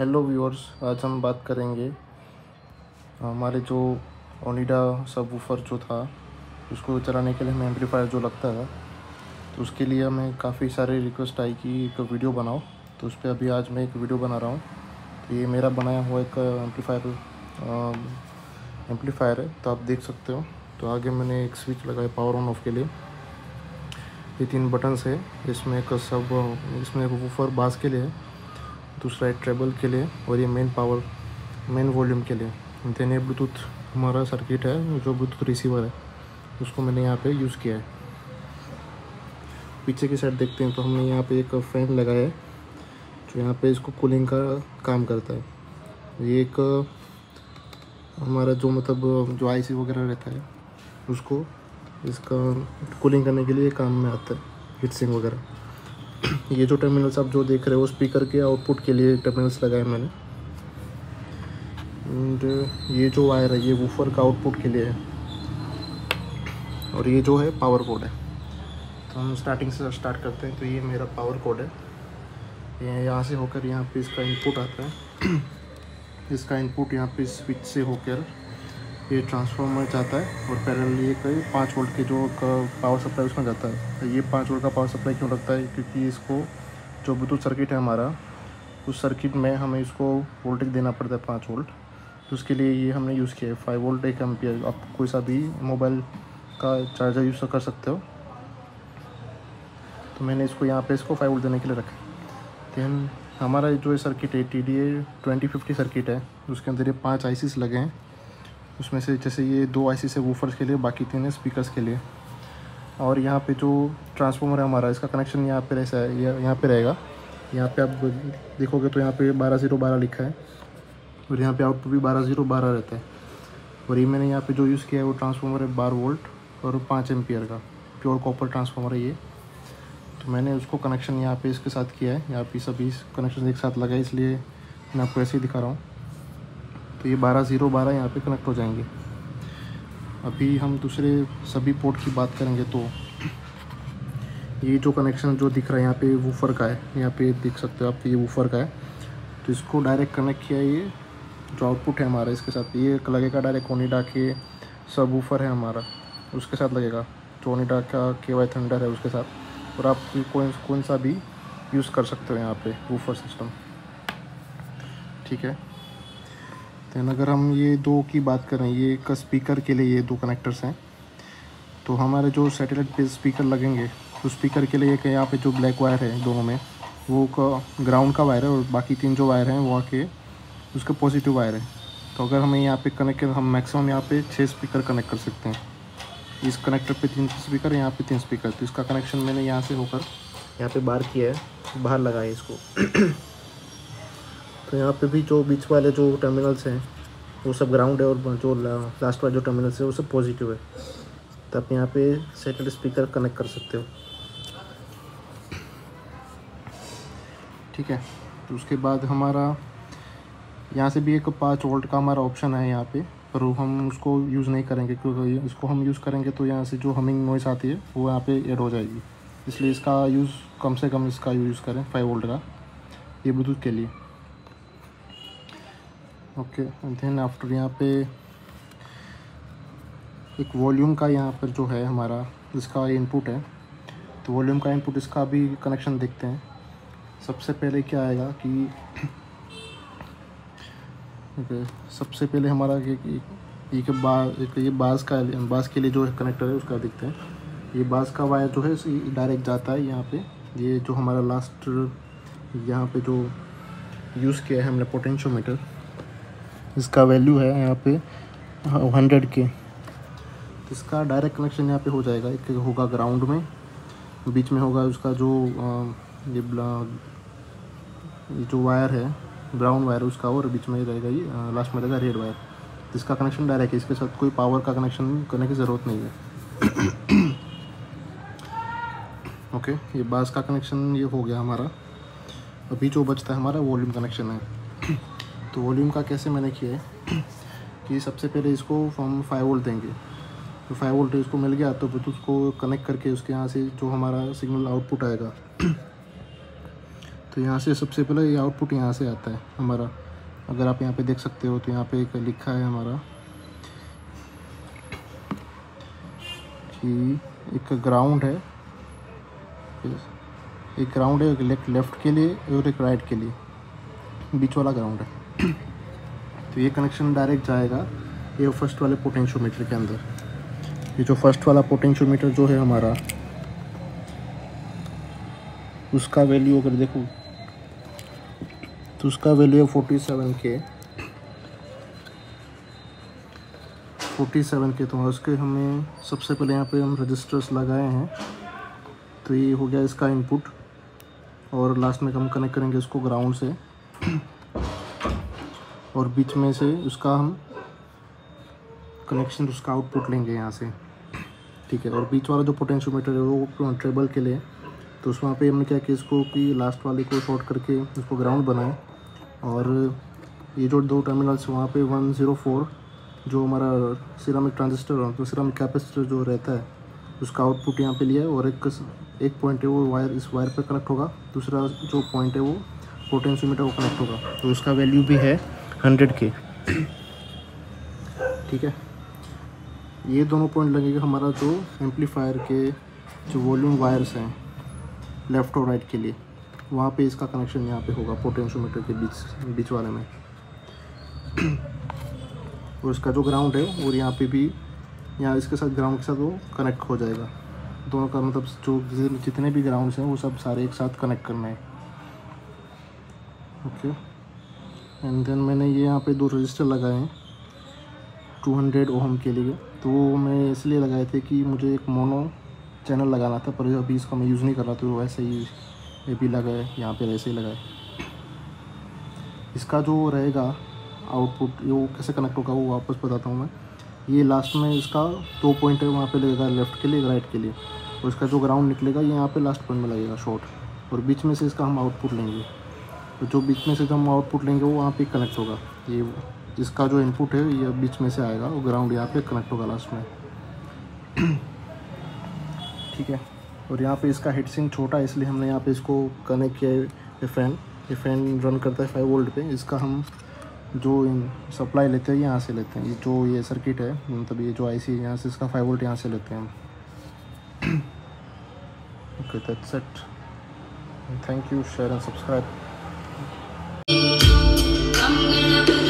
Hello viewers आज हम बात करेंगे, हमारे जो ओनिडा सब वूफर जो था, उसको चलाने के लिए हमें एम्पलीफायर जो लगता था तो उसके लिए हमें काफ़ी सारे रिक्वेस्ट आई कि एक वीडियो बनाओ। तो उस पर अभी आज मैं एक वीडियो बना रहा हूँ। तो ये मेरा बनाया हुआ एक एम्पलीफायर एम्पलीफायर है तो आप देख सकते हो। तो आगे मैंने एक स्विच लगाया पावर ऑन ऑफ़ के लिए। ये तीन बटन्स है, इसमें एक सब इसमें एक वूफर बास के लिए है। दूसरा है ट्रेबल के लिए और ये मेन पावर मेन वॉल्यूम के लिए। देन ये ब्लूटूथ हमारा सर्किट है, जो ब्लूटूथ रिसीवर है, उसको मैंने यहाँ पे यूज़ किया है। पीछे की साइड देखते हैं तो हमने यहाँ पे एक फ़ैन लगाया है, जो यहाँ पे इसको कूलिंग का काम करता है। ये एक, हमारा जो मतलब जो आईसी वगैरह रहता है, उसको इसका कूलिंग करने के लिए काम में आता है हीट सिंग वगैरह। ये जो टर्मिनल्स आप जो देख रहे हो स्पीकर के आउटपुट के लिए टर्मिनल्स लगाए मैंने। एंड ये जो वायर है, ये वूफर का आउटपुट के लिए है। और ये जो है पावर कोड है। तो हम स्टार्टिंग से स्टार्ट करते हैं तो ये मेरा पावर कोड है। ये यहाँ से होकर यहाँ पे इसका इनपुट आता है। इसका इनपुट यहाँ पे स्विच से होकर ये ट्रांसफार्मर जाता है और पैरेलल ये कई पाँच वोल्ट के जो पावर सप्लाई उसमें जाता है। ये पाँच वोल्ट का पावर सप्लाई क्यों लगता है? क्योंकि इसको जो ब्लूटूथ सर्किट है हमारा, उस सर्किट में हमें इसको वोल्टेज देना पड़ता है पाँच वोल्ट तो उसके लिए ये हमने यूज़ किया है। फाइव वोल्ट एक एम्पियर आप कोई सा भी मोबाइल का चार्जर यूज़ कर सकते हो। तो मैंने इसको यहाँ पे इसको फाइव वोल्ट देने के लिए रखा देन हमारा जो सर्किट है T D A twenty fifty circuit है, उसके अंदर ये पाँच आईसीस लगे हैं। उसमें से जैसे ये दो आईसी से वूफर्स के लिए, बाकी तीन है स्पीकर्स के लिए। और यहाँ पे जो ट्रांसफॉर्मर है हमारा, इसका कनेक्शन यहाँ पे ऐसा है यहाँ पे रहेगा। यहाँ पे आप देखोगे तो यहाँ पे बारह ज़ीरो बारह लिखा है। और यहाँ पे आउटपुट भी बारह ज़ीरो बारह रहता है। और ये मैंने यहाँ पे जो यूज़ किया है वो ट्रांसफॉर्मर है बारह वोल्ट और पाँच एम्पियर का। प्योर कॉपर ट्रांसफॉर्मर है ये। तो मैंने उसको कनेक्शन यहाँ पे इसके साथ किया है। यहाँ पे सभी कनेक्शन एक साथ लगाए, इसलिए मैं आपको ऐसे ही दिखा रहा हूँ। तो ये बारह ज़ीरो बारह यहाँ पे कनेक्ट हो जाएँगे। अभी हम दूसरे सभी पोर्ट की बात करेंगे तो ये जो कनेक्शन जो दिख रहा है यहाँ पे वूफर का है, यहाँ पे देख सकते हो आप ये वूफर का है। तो इसको डायरेक्ट कनेक्ट किया ये, जो आउटपुट है हमारा इसके साथ, ये लगेगा डायरेक्ट ओनिडा के सब वूफर है हमारा, उसके साथ लगेगा। जो ओनिडा का के वाई थंडर है उसके साथ। और आप कौन कौन सा भी यूज़ कर सकते हो यहाँ पे वूफर सिस्टम ठीक है? दैन अगर हम ये दो की बात करें, ये एक स्पीकर के लिए ये दो कनेक्टर्स हैं तो हमारे जो सेटेलाइट पे स्पीकर लगेंगे तो स्पीकर के लिए यहाँ पे जो ब्लैक वायर है दोनों में, वो का ग्राउंड का वायर है और बाकी तीन जो वायर हैं वो आके उसका पॉजिटिव वायर है। तो अगर हमें यहाँ पे कनेक्ट कर हम मैक्सिमम यहाँ पे छः स्पीकर कनेक्ट कर सकते हैं। इस कनेक्टर पे तीन स्पीकर यहाँ पे तीन स्पीकर तो इसका कनेक्शन मैंने यहाँ से होकर, यहाँ पे बाहर किया है, बाहर लगाया इसको। तो यहाँ पे भी जो बीच वाले जो टर्मिनल्स हैं, वो सब ग्राउंड है और जो लास्ट वाले जो टर्मिनल्स है, वो सब पॉजिटिव है। तो आप यहाँ पे सेटेड स्पीकर कनेक्ट कर सकते हो। ठीक है? तो उसके बाद हमारा, यहाँ से भी एक पाँच वोल्ट का हमारा ऑप्शन है यहाँ पे, पर हम उसको यूज़ नहीं करेंगे, क्योंकि इसको हम यूज़ करेंगे तो यहाँ से जो हमिंग नॉइस आती है, वो यहाँ पे ऐड हो जाएगी। इसलिए इसका यूज़ कम से कम इसका यूज़ करें फाइव वोल्ट का, ये ब्लूटूथ के लिए। ओके देन आफ्टर यहाँ पे एक वॉल्यूम का यहाँ पर जो है हमारा जिसका इनपुट है तो वॉल्यूम का इनपुट इसका भी कनेक्शन देखते हैं। सबसे पहले क्या आएगा कि ओके सबसे पहले हमारा एक, एक बा एक ये बास का बास के लिए जो कनेक्टर है उसका देखते हैं। ये बास का वायर जो है डायरेक्ट जाता है यहाँ पे। ये जो हमारा लास्ट यहाँ पे जो यूज़ किया है हमने पोटेंशियोमीटर इसका वैल्यू है यहाँ पे हंड्रेड के इसका डायरेक्ट कनेक्शन यहाँ पे हो जाएगा एक होगा ग्राउंड में बीच में होगा उसका जो ये जो वायर है ब्राउन वायर उसका और बीच में रहेगा ये लास्ट में रहेगा रेड वायर इसका कनेक्शन डायरेक्ट है इसके साथ कोई पावर का कनेक्शन करने की ज़रूरत नहीं है। ओके okay, ये बास का कनेक्शन ये हो गया हमारा। अभी जो बचता है हमारा वॉल्यूम कनेक्शन है। तो वॉल्यूम का कैसे मैंने किया है? कि सबसे पहले इसको हम फाइव वोल्ट देंगे। तो फाइव वोल्ट इसको मिल गया तो ब्लूटूथ को कनेक्ट करके उसके यहाँ से जो हमारा सिग्नल आउटपुट आएगा। तो यहाँ से सबसे पहले ये आउटपुट यहाँ से आता है हमारा। अगर आप यहाँ पे देख सकते हो तो यहाँ पे एक लिखा है हमारा कि एक ग्राउंड है। एक ग्राउंड है एक लेफ़्ट के लिए और एक राइट के लिए। बीच वाला ग्राउंड है। तो ये कनेक्शन डायरेक्ट जाएगा ये फ़र्स्ट वाले पोटेंशियोमीटर के अंदर। ये जो फ़र्स्ट वाला पोटेंशियोमीटर जो है हमारा, उसका वैल्यू अगर देखो तो उसका वैल्यू है forty seven K forty seven K तो उसके हमें सबसे पहले यहाँ पे हम रजिस्टर्स लगाए हैं। तो ये हो गया इसका इनपुट और लास्ट में हम कनेक्ट करेंगे इसको ग्राउंड से। और बीच में से उसका हम कनेक्शन उसका आउटपुट लेंगे यहाँ से। ठीक है, और बीच वाला जो पोटेंशियोमीटर है, वो ट्रेबल के लिए। तो उस वहाँ पर हमने क्या किया इसको कि लास्ट वाले को शॉर्ट करके उसको ग्राउंड बनाए। और ये जो दो टर्मिनल्स वहाँ पे वन ज़ीरो फोर जो हमारा सिरामिक ट्रांजिस्टर तो सिरामिक कैपेसिटर जो रहता है, उसका आउटपुट यहाँ पे लिया है। और एक एक पॉइंट है वो वायर इस वायर पे कनेक्ट होगा। दूसरा जो पॉइंट है वो पोटेंशियोमीटर वो कनेक्ट होगा। तो उसका वैल्यू भी है। हंड्रेड के। ठीक है? ये दोनों पॉइंट लगेगा हमारा जो एम्पलीफायर के जो वॉल्यूम वायर्स हैं लेफ़्ट और राइट के लिए। वहाँ पे इसका कनेक्शन यहाँ पे होगा पोटेंशियोमीटर के बीच बीच वाले में। और इसका जो ग्राउंड है, और यहाँ पे भी, यहाँ इसके साथ ग्राउंड के साथ वो कनेक्ट हो जाएगा। दोनों का मतलब जो जितने भी ग्राउंड्स हैं, वो सब सारे एक साथ कनेक्ट करना है। ओके एंड देन मैंने ये यहाँ पे दो रजिस्टर लगाए हैं 200 हंड्रेड ओहम के लिए। तो वो मैं इसलिए लगाए थे कि मुझे एक मोनो चैनल लगाना था, पर अभी इसका मैं यूज़ नहीं कर रहा तो वैसे ही ये भी लगाए यहाँ पे वैसे ही लगाए इसका जो रहेगा आउटपुट वो कैसे कनेक्ट होगा, वो वापस बताता हूँ मैं। ये लास्ट में इसका दो पॉइंट है, वहाँ पे लगेगा लेफ़्ट के लिए राइट के लिए। और इसका जो ग्राउंड निकलेगा, ये यहाँ पे लास्ट पॉइंट में लगेगा शॉर्ट और बीच में से इसका हम आउटपुट लेंगे। जो बीच में से जो हम आउटपुट लेंगे, वो वहाँ पे कनेक्ट होगा। ये इसका जो इनपुट है, ये बीच में से आएगा, वो ग्राउंड यहाँ पे कनेक्ट होगा लास्ट में। ठीक है? और यहाँ पे इसका हीट सिंक छोटा है, इसलिए हमने यहाँ पे इसको कनेक्ट किया है, ये फ़ैन ये फ़ैन रन करता है फाइव वोल्ट पे। इसका हम जो सप्लाई लेते हैं यहाँ से लेते हैं। ये जो ये सर्किट है मतलब ये जो आईसी है, यहाँ से इसका फाइव वोल्ट यहाँ से लेते हैं हम। Okay that's it thank you share and subscribe Thank you.